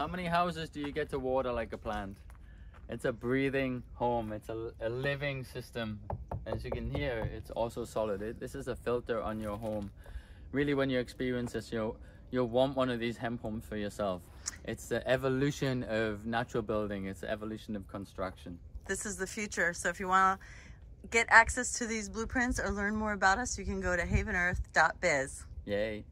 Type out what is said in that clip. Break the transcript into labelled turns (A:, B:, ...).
A: How many houses do you get to water like a plant? It's a breathing home. It's a, a living system. As you can hear, it's also solid. It, this is a filter on your home. Really, when you experience this, you'll, you'll want one of these hemp homes for yourself. It's the evolution of natural building. It's the evolution of construction.
B: This is the future. So if you want to get access to these blueprints or learn more about us, you can go to havenearth.biz.
A: Yay.